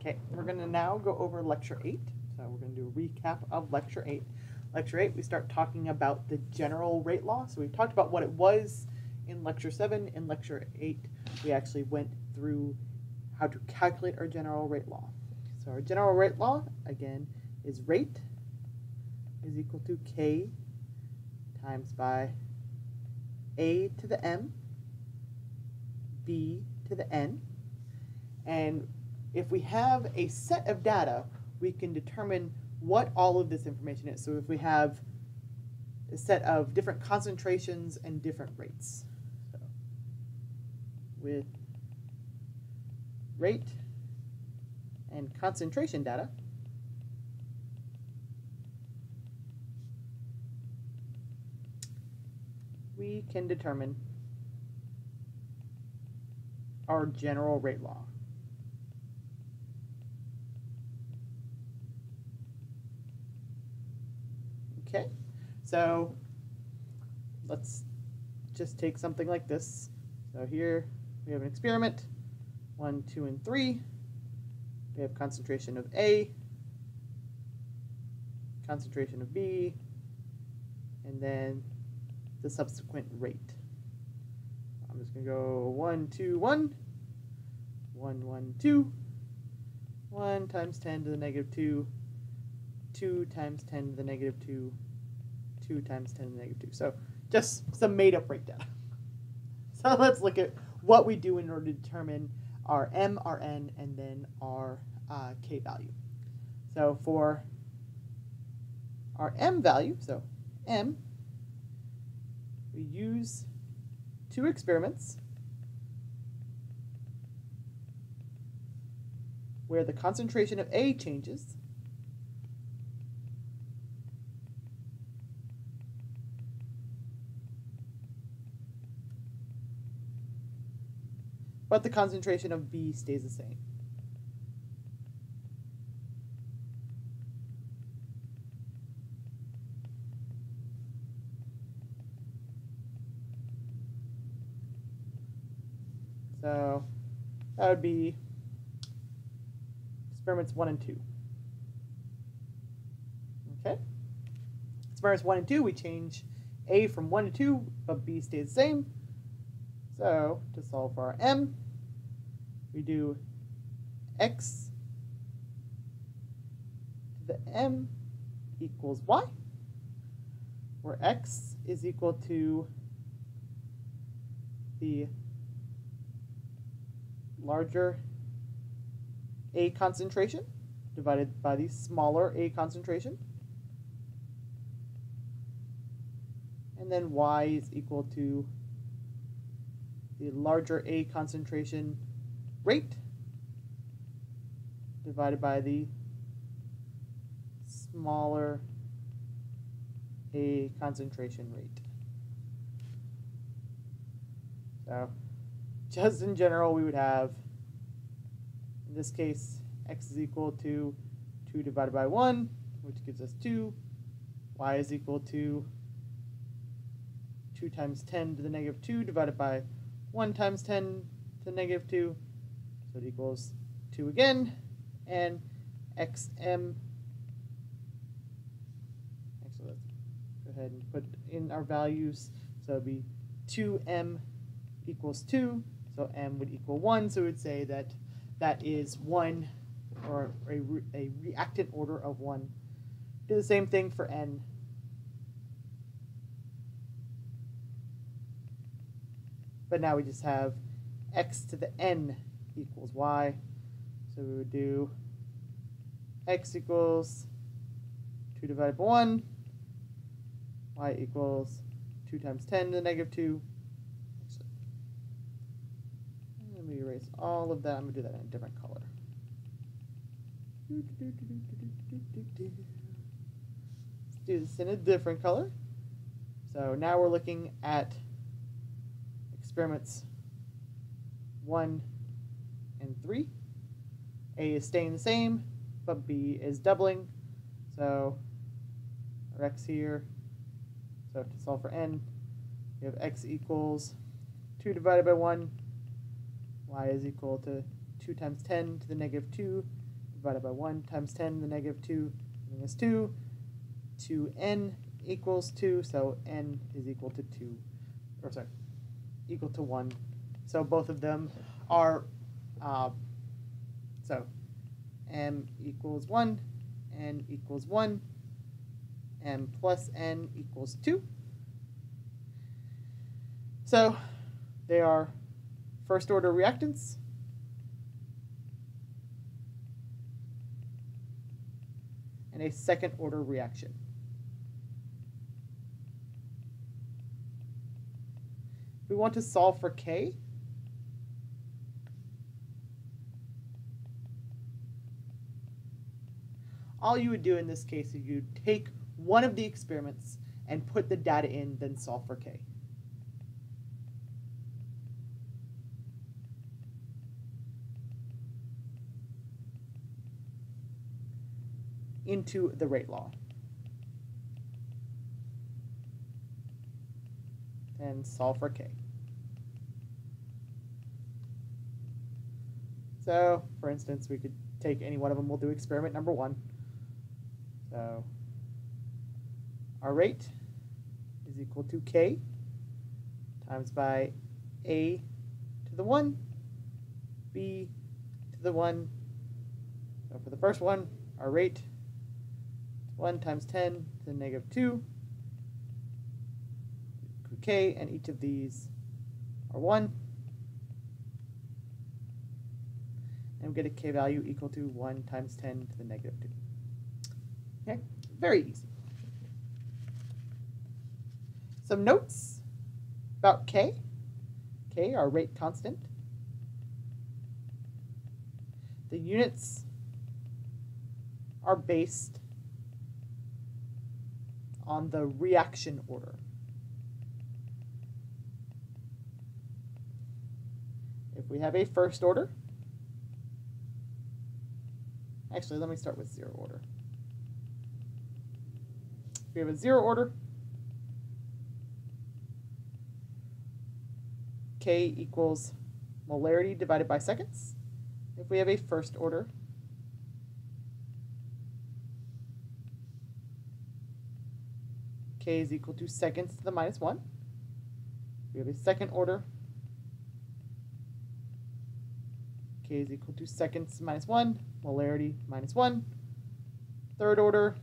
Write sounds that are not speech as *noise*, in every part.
Okay, we're going to now go over lecture 8. So we're going to do a recap of lecture 8. Lecture 8, we start talking about the general rate law. So we talked about what it was in lecture 7. In lecture 8, we actually went through how to calculate our general rate law. So our general rate law, again, is rate is equal to k times by a to the m, b to the n. And if we have a set of data, we can determine what all of this information is. So if we have a set of different concentrations and different rates. So with rate and concentration data, we can determine our general rate law. Okay, so let's just take something like this. So here we have an experiment, one, two, and three. We have concentration of A, concentration of B, and then the subsequent rate. I'm just going to go one, two, one, one, one, two, one times 10 to the negative 2, 2 times 10 to the negative 2, 2 times 10 to the negative 2. So just some made up breakdown. *laughs* So let's look at what we do in order to determine our M, our N, and then our uh, K value. So for our M value, so M, we use two experiments where the concentration of A changes but the concentration of B stays the same. So that would be experiments 1 and 2. Okay? Experiments 1 and 2, we change A from 1 to 2, but B stays the same. So to solve for our m, we do x to the m equals y, where x is equal to the larger A concentration divided by the smaller A concentration. And then y is equal to the larger A concentration rate divided by the smaller A concentration rate. So just in general, we would have, in this case, x is equal to 2 divided by 1, which gives us 2. y is equal to 2 times 10 to the negative 2 divided by 1 times 10 to the negative 2. So it equals 2 again. And xm, actually let's go ahead and put in our values. So it would be 2m equals 2. So m would equal 1, so we would say that that is 1, or a, re a reactant order of 1. Do the same thing for n. But now we just have x to the n equals y. So we would do x equals 2 divided by 1, y equals 2 times 10 to the negative 2, Let me erase all of that. I'm going to do that in a different color. Let's do this in a different color. So now we're looking at experiments 1 and 3. A is staying the same, but B is doubling. So our x here, so to solve for n, we have x equals 2 divided by 1 y is equal to 2 times 10 to the negative 2 divided by 1 times 10 to the negative 2 giving us 2. 2n equals 2, so n is equal to 2, or sorry, equal to 1. So both of them are, uh, so m equals 1, n equals 1, m plus n equals 2. So they are first order reactants. And a second order reaction. We want to solve for k, all you would do in this case is you'd take one of the experiments and put the data in, then solve for k. into the rate law. And solve for k. So, for instance, we could take any one of them. We'll do experiment number one. So, our rate is equal to k times by a to the 1, b to the 1. So for the first one, our rate 1 times 10 to the negative 2 k, and each of these are 1. And we get a k value equal to 1 times 10 to the negative 2. Okay, very easy. Some notes about k. k, our rate constant. The units are based on the reaction order. If we have a first order, actually let me start with zero order. We have a zero order, K equals molarity divided by seconds. If we have a first order, k is equal to seconds to the minus 1. We have a second order. K is equal to seconds minus 1, molarity minus 1. Third order,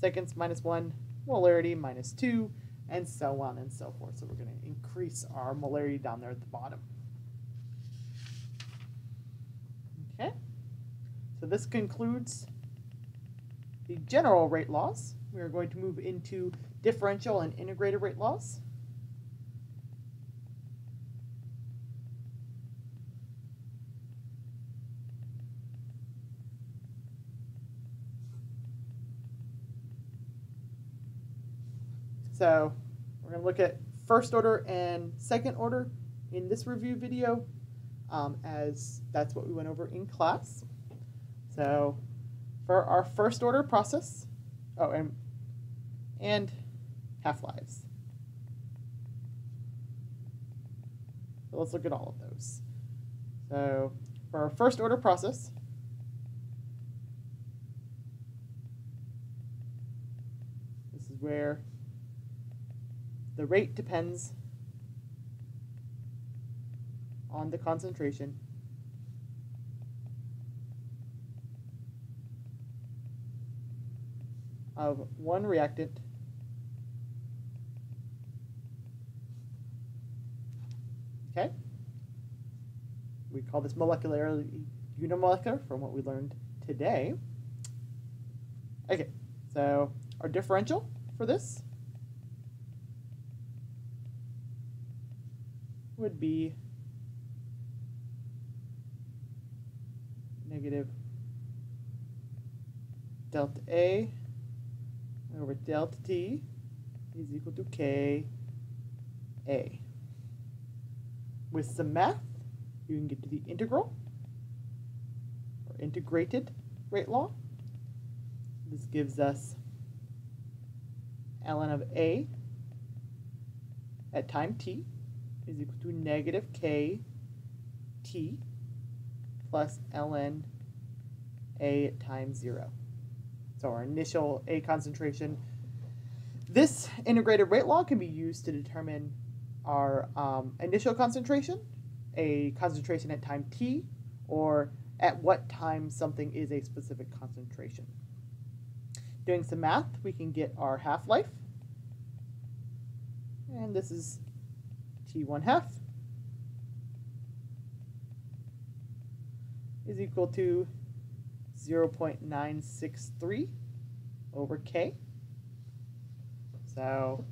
seconds minus 1, molarity minus 2, and so on and so forth. So we're going to increase our molarity down there at the bottom. Okay, so this concludes the general rate laws. We are going to move into differential and integrated rate laws. So we're going to look at first order and second order in this review video um, as that's what we went over in class. So for our first order process, oh, and, and half-lives. So let's look at all of those. So for our first order process, this is where the rate depends on the concentration of one reactant Okay? We call this molecularly unimolecular from what we learned today. Okay, so our differential for this would be negative delta A over delta t is equal to k a. With some math, you can get to the integral, or integrated rate law. This gives us ln of a at time t is equal to negative k t plus ln A times 0. So our initial A concentration. This integrated rate law can be used to determine our um, initial concentration, a concentration at time t, or at what time something is a specific concentration. Doing some math, we can get our half-life. And this is T1 half is equal to 0.963 over K. So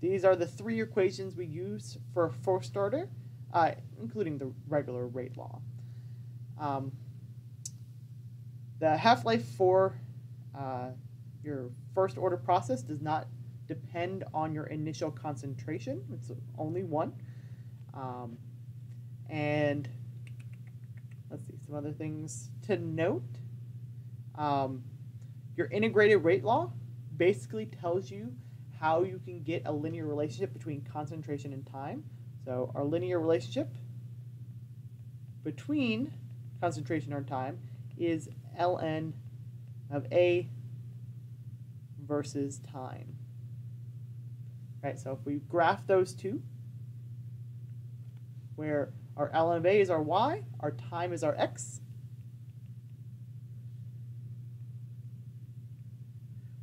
these are the three equations we use for first order, uh, including the regular rate law. Um, the half-life for uh, your first order process does not depend on your initial concentration. It's only one. Um, and let's see, some other things to note. Um, your integrated rate law basically tells you how you can get a linear relationship between concentration and time. So our linear relationship between concentration and time is ln of A versus time. Right, so if we graph those two, where our ln of A is our y, our time is our x,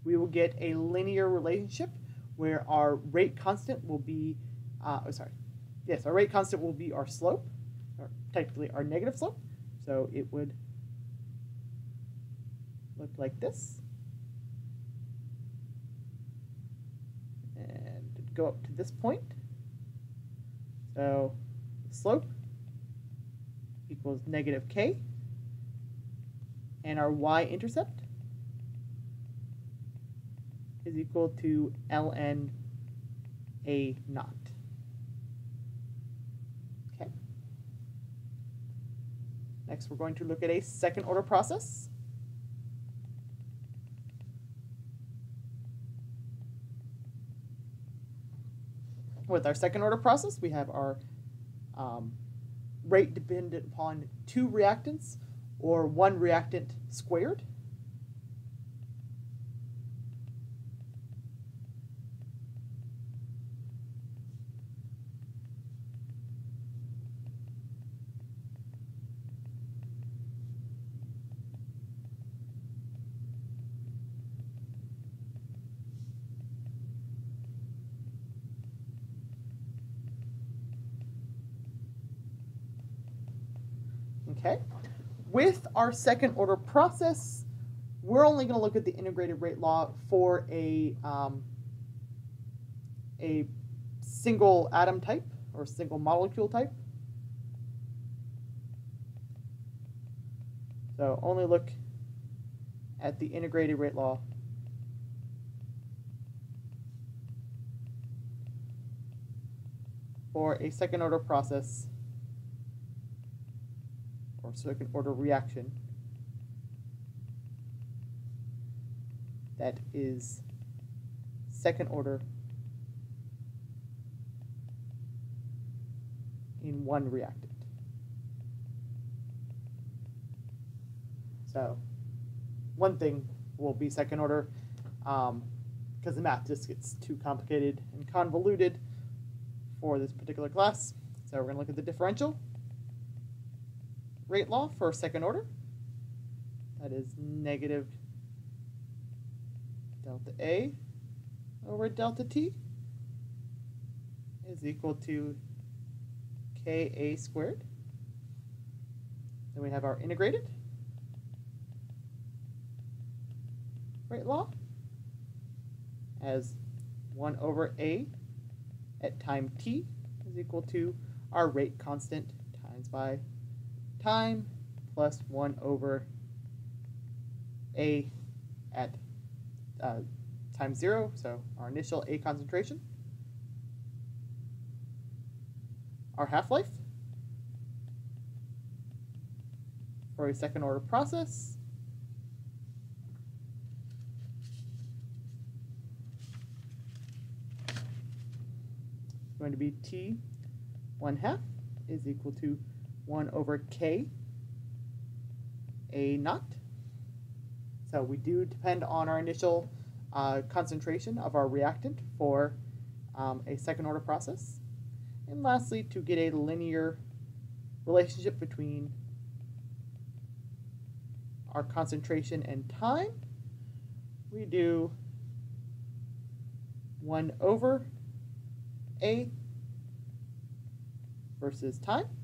we will get a linear relationship where our rate constant will be, uh, oh, sorry, yes, our rate constant will be our slope, or technically our negative slope. So it would look like this. Go up to this point. So the slope equals negative k. And our y-intercept is equal to ln a naught. Okay. Next, we're going to look at a second order process. With our second order process, we have our um, rate dependent upon two reactants or one reactant squared. Okay. With our second order process, we're only going to look at the integrated rate law for a, um, a single atom type or single molecule type. So only look at the integrated rate law for a second order process or second order reaction that is second order in one reactant. So one thing will be second order because um, the math just gets too complicated and convoluted for this particular class. So we're going to look at the differential rate law for second order. That is negative delta A over delta T is equal to Ka squared. Then we have our integrated rate law as 1 over A at time t is equal to our rate constant times by time plus 1 over A at uh, time 0, so our initial A concentration. Our half-life for a second order process. going to be T 1 half is equal to 1 over k A naught. So we do depend on our initial uh, concentration of our reactant for um, a second order process. And lastly, to get a linear relationship between our concentration and time, we do 1 over A versus time.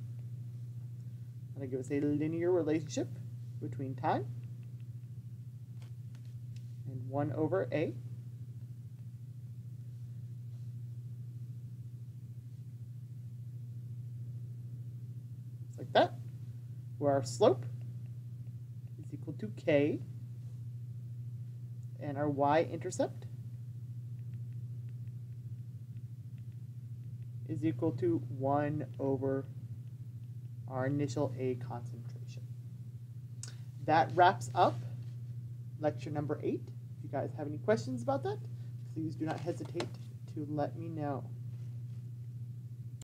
That'll give us a linear relationship between time and 1 over A. Like that. Where our slope is equal to K and our y-intercept is equal to 1 over our initial A concentration. That wraps up lecture number 8. If you guys have any questions about that, please do not hesitate to let me know.